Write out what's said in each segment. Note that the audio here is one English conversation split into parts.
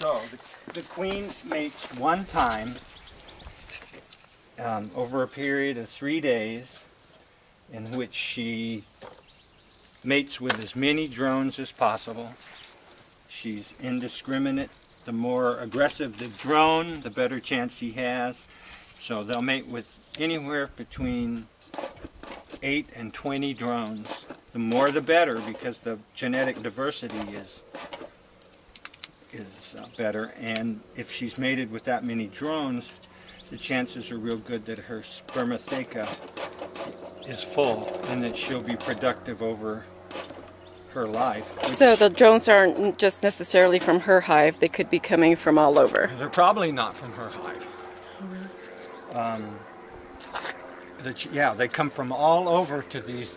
So the, the queen mates one time um, over a period of three days in which she mates with as many drones as possible. She's indiscriminate. The more aggressive the drone, the better chance she has. So they'll mate with anywhere between 8 and 20 drones. The more the better because the genetic diversity is better and if she's mated with that many drones the chances are real good that her spermatheca is full and that she'll be productive over her life. So the drones aren't just necessarily from her hive, they could be coming from all over. They're probably not from her hive. Um, the, yeah, they come from all over to these,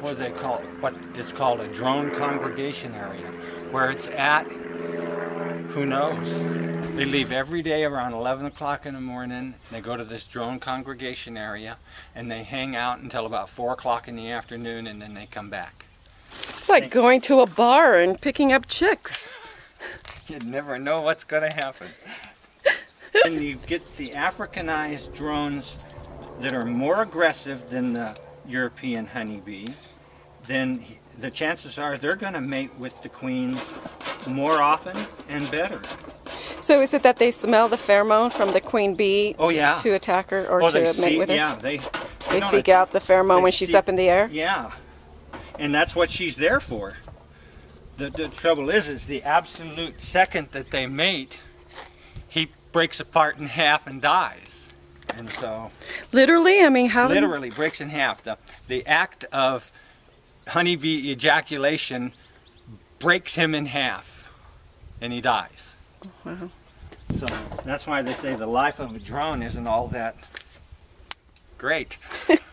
what they call, what is called a drone congregation area. Where it's at, who knows? They leave every day around 11 o'clock in the morning. They go to this drone congregation area and they hang out until about 4 o'clock in the afternoon and then they come back. It's like going to a bar and picking up chicks. You never know what's going to happen. and you get the Africanized drones that are more aggressive than the European honeybee, then the chances are they're going to mate with the queens more often and better. So is it that they smell the pheromone from the queen bee Oh yeah. to attack her or oh, to mate see, with her? yeah, they They seek out the pheromone when she's up in the air? Yeah, and that's what she's there for. The, the trouble is, is the absolute second that they mate, he breaks apart in half and dies. And so, Literally? I mean, how? literally breaks in half. The, the act of honeybee ejaculation breaks him in half, and he dies. Wow. So that's why they say the life of a drone isn't all that great.